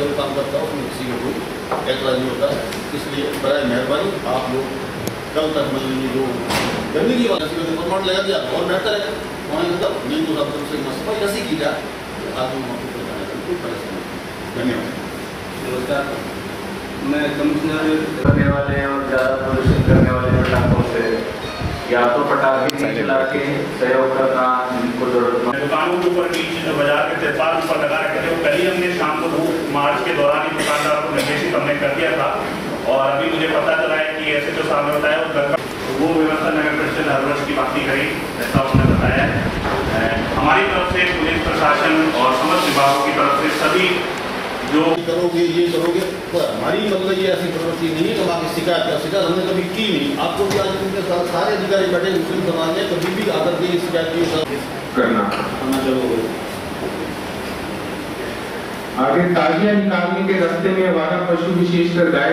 जो काम करता हूँ उसमें किसी को कोई एतराज़ नहीं होता इसलिए बड़ा मेहरबानी आप लोग कल तक मतलब ये जो गंदगी वाला प्रमाण लगा दिया और बेहतर है। वहाँ मतलब नींद को सबसे सफ़ाई ऐसी की जाए आदमी वहाँ पर जाने का कोई परेशानी नहीं। धन्यवाद। नमस्कार। मैं कमिश्नर करने वाले हैं और ज़्यादा प्रदूषण करने वाले पटाखों से। या तो पटाखे चला के सहयोग करना जिनको ज़रूरत दुकानों के ऊपर त्रिपाल ऊपर लगा रखे थे वो कल ही हमने शाम को धूप मार्च के दौरान ही दुकानदारों को निर्देशित हमने कर दिया था। और अभी मुझे पता चला है कि ऐसे जो सामने बताया वो व्यवस्था नगर परिषद हर वर्ष की बात करी ऐसा उन्होंने बताया है। हमारी तरफ़ से पुलिस प्रशासन और समस्त विभागों की तरफ़ से सभी जो करोगे ये करोगे पर हमारी मतलब ये ऐसी प्रवृत्ति नहीं है कि हम आपकी शिकायत कर शिकायत हमने कभी की नहीं। आपको भी आज उनके साथ सारे अधिकारी बैठे मुस्लिम समाज ने कभी भी आकर के शिकायत की करना। खाना चलो आगे ताजिया निकालने के रास्ते में वारा पशु विशेषकर गाय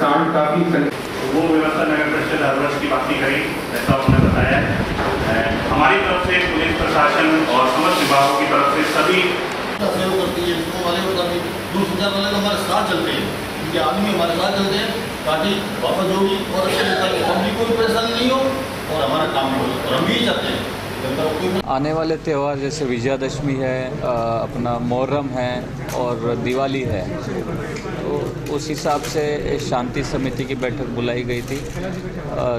सांड काफ़ी संख्या वो व्यवस्था नगर परिषद हर की बात नहीं करी ऐसा उन्होंने बताया हमारी तरफ़ से पुलिस प्रशासन और समस्त विभागों की तरफ़ से सभी का सहयोग करती है इसको वाले को करती दूर संचार वाले तो हमारे साथ चलते हैं। क्योंकि आदमी हमारे साथ चलते हैं ताकि वापस होगी और अच्छे से ताकि हम भी कोई परेशानी नहीं हो और हमारा काम भी हो। और हम भी चाहते हैं। को आने वाले त्यौहार जैसे विजयादशमी है अपना मुहर्रम है और दिवाली है। तो उस हिसाब से शांति समिति की बैठक बुलाई गई थी।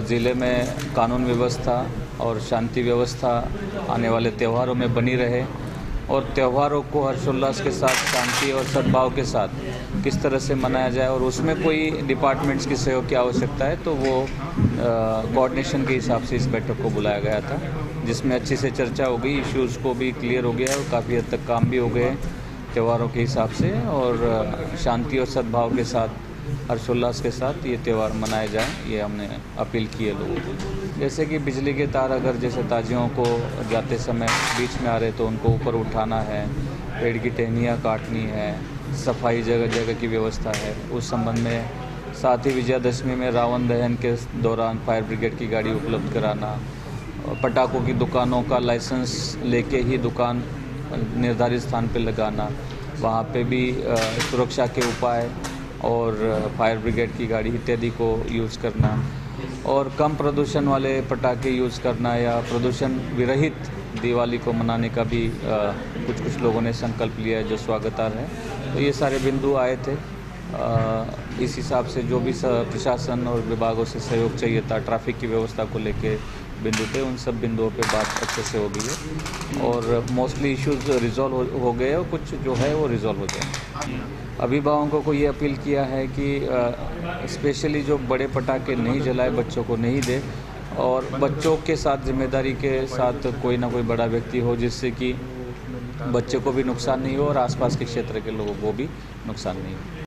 ज़िले में कानून व्यवस्था और शांति व्यवस्था आने वाले त्यौहारों में बनी रहे। और त्योहारों को हर्षोल्लास के साथ, शांति और सद्भाव के साथ किस तरह से मनाया जाए और उसमें कोई डिपार्टमेंट्स की सहयोग की आवश्यकता है तो वो कोऑर्डिनेशन के हिसाब से इस बैठक को बुलाया गया था, जिसमें अच्छी से चर्चा हो गई इश्यूज़ को भी क्लियर हो गया और काफ़ी हद तक काम भी हो गए त्योहारों के हिसाब से और शांति और सद्भाव के साथ हर्षोल्लास के साथ ये त्यौहार मनाए जाएँ, ये हमने अपील की है लोगों को। जैसे कि बिजली के तार अगर जैसे ताजियों को जाते समय बीच में आ रहे तो उनको ऊपर उठाना है, पेड़ की टहनियाँ काटनी है, सफ़ाई जगह जगह की व्यवस्था है। उस संबंध में साथ ही विजयादशमी में रावण दहन के दौरान फायर ब्रिगेड की गाड़ी उपलब्ध कराना, पटाखों की दुकानों का लाइसेंस लेके ही दुकान निर्धारित स्थान पर लगाना, वहाँ पे भी सुरक्षा के उपाय और फायर ब्रिगेड की गाड़ी इत्यादि को यूज़ करना और कम प्रदूषण वाले पटाखे यूज़ करना या प्रदूषण विरहित दिवाली को मनाने का भी अ, कुछ कुछ लोगों ने संकल्प लिया है जो स्वागतार्ह है। तो ये सारे बिंदु आए थे। अ, इस हिसाब से जो भी प्रशासन और विभागों से सहयोग चाहिए था ट्रैफ़िक की व्यवस्था को लेके बिंदु थे उन सब बिंदुओं पे बात अच्छे से हो गई है। और मोस्टली इश्यूज़ रिजॉल्व हो, हो गए और कुछ जो है वो रिजॉल्व हो जाए अभिभावकों को ये अपील किया है कि स्पेशली जो बड़े पटाखे नहीं जलाए बच्चों को नहीं दे। और बच्चों के साथ ज़िम्मेदारी के साथ कोई ना कोई बड़ा व्यक्ति हो जिससे कि बच्चे को भी नुकसान नहीं हो और आसपास के क्षेत्र के लोगों को भी नुकसान नहीं हो।